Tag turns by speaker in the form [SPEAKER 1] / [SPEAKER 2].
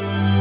[SPEAKER 1] Bye.